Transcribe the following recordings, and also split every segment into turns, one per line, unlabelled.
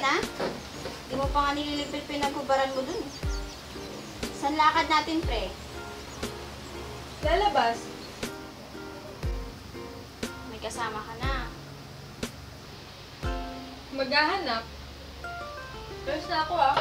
na? Di mo pa nga nililipit pinaghubaran mo dun. San lakad natin, pre?
Lalabas.
May kasama ka na.
Maghahanap. First na ako ah.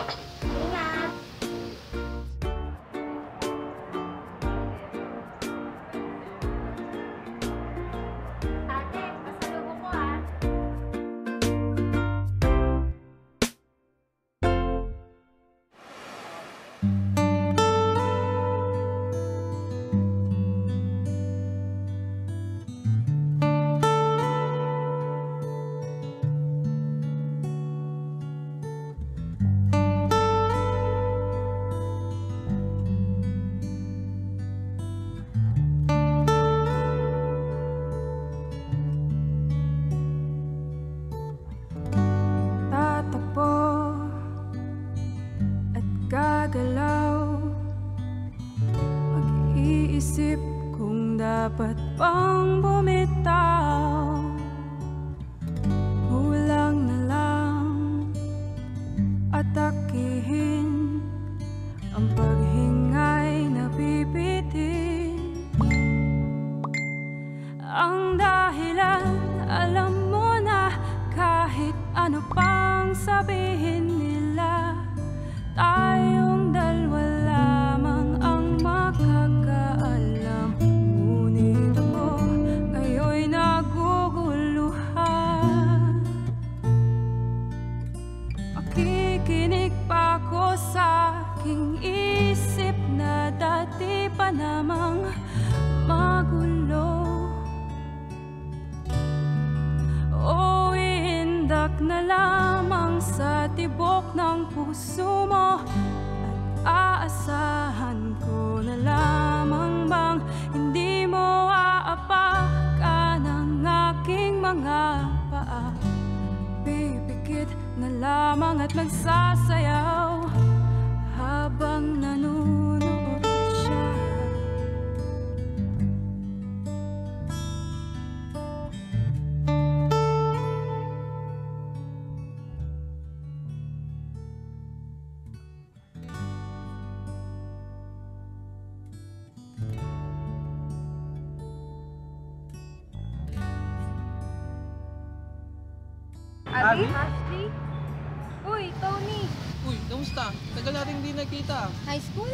Mag-iisip kung dapat bang bumitaw puso mo. At aasahan ko na lamang bang Hindi mo aapakan ang aking mga paa. Pipikit na lamang at magsasayaw Habang nanunood
Ashley? Uy, Tony.
Uy, kamusta? Tagal natin hindi nagkita.
High school?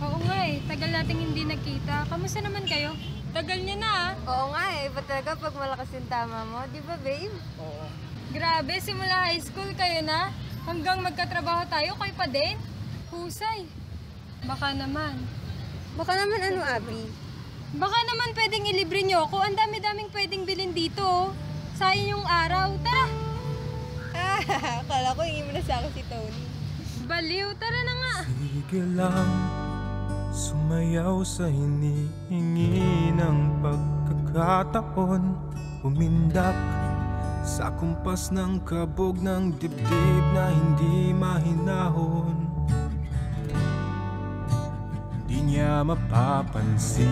Oo nga eh. Tagal nating hindi nagkita. Kamusta naman kayo? Tagal niya na ah.
Oo nga eh, iba talaga pag malakas yung tama mo, di ba babe?
Oo.
Grabe, simula high school kayo na. Hanggang magkatrabaho tayo, kayo pa din. Husay. Baka naman.
Baka naman ano, Abby?
Baka naman pwedeng ilibre niyo ako. Ang dami-daming pwedeng bilhin dito. oh. Sayang yung araw. Tara!
Akala ko hindi mo na sa akin si Tony.
Baliw, tara na nga.
Sige lang, sumayaw sa hinihingi ng pagkakataon Umindak sa kumpas ng kabog ng dibdib na hindi mahinahon Di niya mapapansin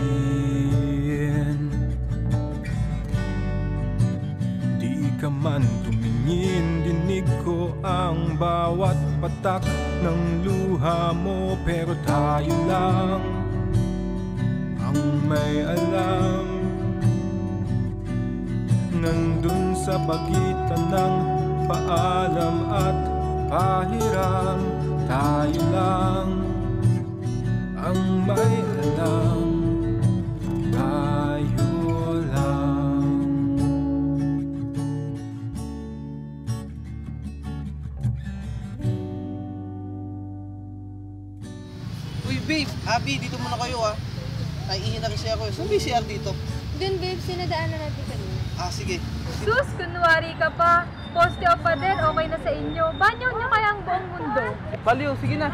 Di ka man tumingin, dinig ko ang bawat patak ng luha mo Pero tayo lang ang may alam. Nandun sa pagitan ng paalam at pahiram Tayo lang ang may alam
Abby, dito muna kayo ah. Naiihi na kasi ako. Saan may CR dito?
Dun babe, sinadaanan natin kanina.
Ah, sige.
Sus, kunwari ka pa. Poste o pa din, okay na sa inyo. Banyo niyo kaya ang buong mundo.
Baliw, sige na.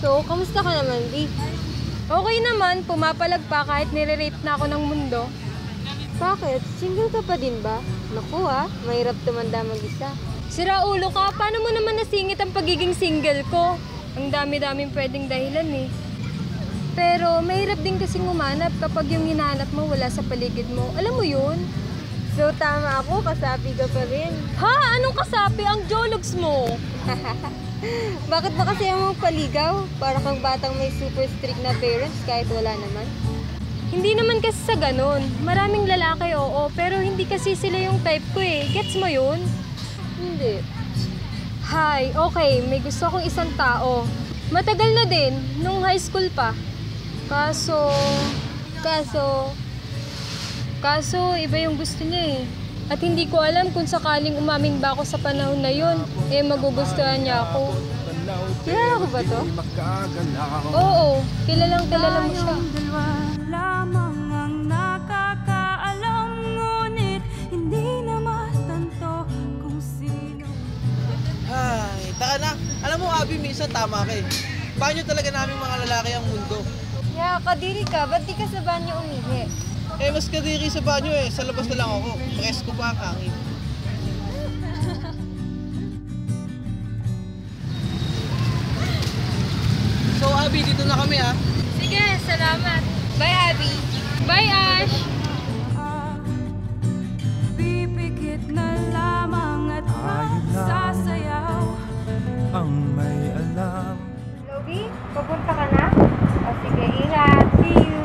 So, kamusta ka naman, B?
Okay naman, pumapalag pa kahit nire-rape na ako ng mundo.
Bakit? Single ka pa din ba? Naku ah, mahirap tumanda mag-isa.
Sira ulo ka, paano mo naman nasingit ang pagiging single ko? Ang dami-daming pwedeng dahilan eh. Pero mahirap din kasing umanap kapag yung hinahanap mo wala sa paligid mo. Alam mo yun?
So, tama ako, kasabi ka pa rin.
Ha? Anong kasapi ang jologs mo?
Bakit ba kasi mo paligaw? Para kang batang may super strict na parents kahit wala naman.
Hindi naman kasi sa ganun. Maraming lalaki, oo, pero hindi kasi sila yung type ko eh. Gets mo yun?
Hindi.
Hi, okay, may gusto akong isang tao. Matagal na din, nung high school pa. Kaso,
Kaso,
kaso iba yung gusto niya eh. At hindi ko alam kung sakaling umaming ba ako sa panahon na yun, eh magugustuhan niya ako.
kilala ko ba to?
Oo, kilalang kilala mo siya.
Alam mo, Abi, minsan tama ka eh. Banyo talaga namin mga lalaki ang mundo.
Ya, kadiri ka. Ba't di ka sa banyo umihi?
Eh, mas kadiri sa banyo eh. Sa labas na lang ako. Presko pa ang hangin. So, Abi, dito na kami ah.
Sige, salamat. Bye, Abby. Bye, Ash.
Logie, papunta ka na? O sige, ingat. See you.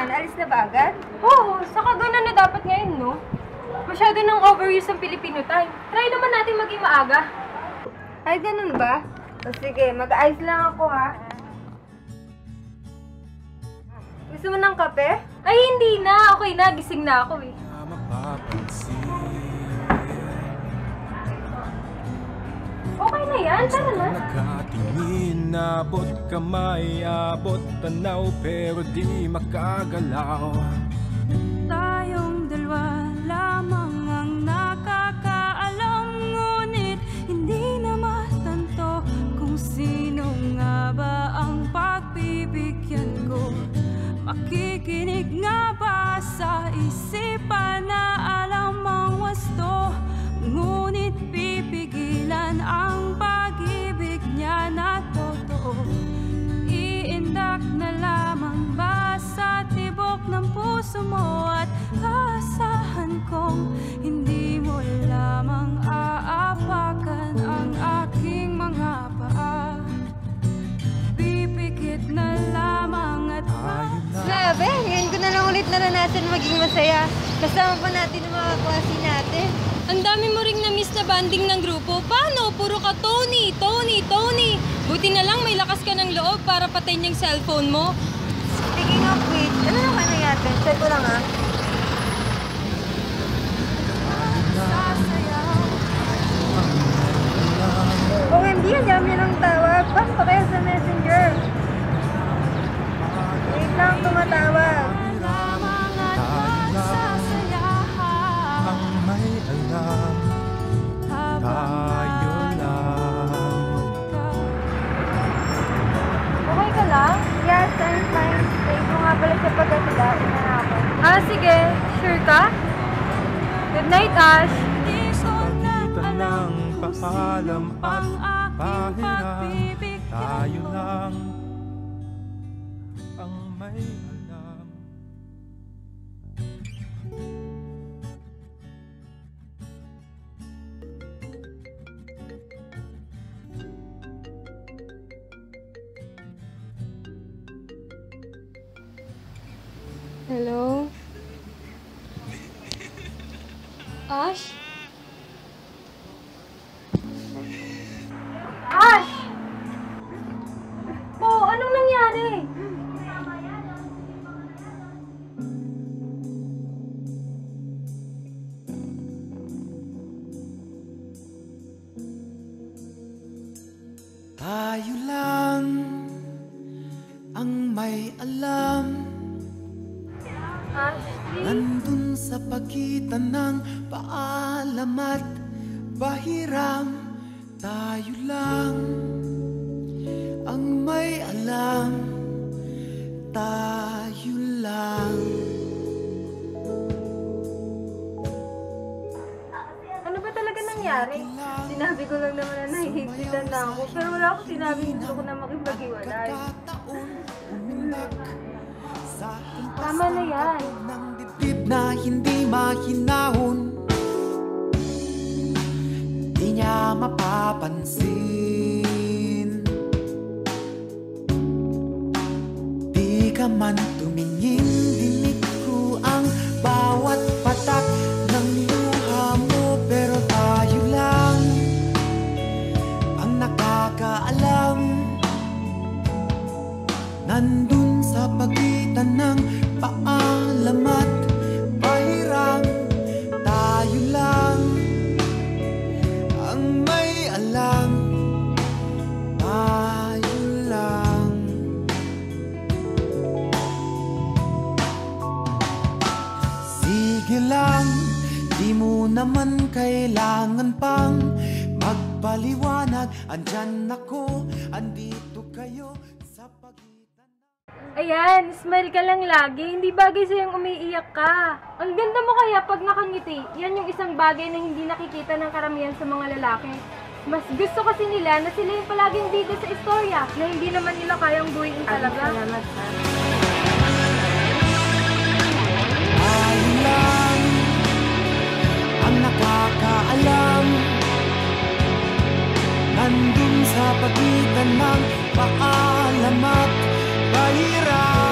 Alis na ba agad?
Oo, saka ganun na dapat ngayon, no? Masyado nang overuse ang Filipino time. Try naman natin maging maaga.
Ay, ganun ba? O sige, mag-ayos lang ako ha. Gusto mo ng kape?
Ay, hindi na. Okay na. Gising na ako eh.
mapapansin
Okay na yan. Tara na.
Nakatingin, abot kamay, abot tanaw Pero di makagalaw
Makikinig nga ba sa isipan na alam ang wasto? Ngunit pipigilan ang pag-ibig niya na totoo. Iindak na lamang ba sa tibok ng puso mo At aasahan kong
naranasan maging masaya. Kasama pa natin ang mga klase natin.
Ang dami mo ring na-miss na banding ng grupo. Paano? Puro ka Tony, Tony, Tony. Buti na lang may lakas ka ng loob para patayin yung cellphone mo.
Speaking of which, ano na kaya nangyari? Check ko lang ah.
sasayaw
OMG, ang dami ng tawag. Basta pa kaya sa messenger. Wait lang, tumatawag.
Kita
alam
ng paalam at
pagbibigyan
Tayo lang ang may alam.
Hello? Ash? Ash! Oh, anong nangyari?
Tayo lang ang may alam
Ashley?
Nandun sa pagitan ng paalam at pahiram Tayo lang ang may alam Tayo lang
Ano ba talaga nangyari? Sinabi ko lang naman na nahihigpitan na ako, pero wala akong sinabi gusto ko na makipag-iwalay. Tama na yan.
Dibdib na hindi mahinahon. Di niya mapapansin. Di ka man tumingin naman kailangan pang magpaliwanag Andyan ako, andito kayo sa pagitan
Ayan, smile ka lang lagi. Hindi bagay sa'yong umiiyak ka. Ang ganda mo kaya pag nakangiti. Yan yung isang bagay na hindi nakikita ng karamihan sa mga lalaki. Mas gusto kasi nila na sila yung palaging bida sa istorya na hindi naman nila kayang buuin talaga. Salamat,
ang nakakaalam Nandun sa pagitan ng paalam at pahirap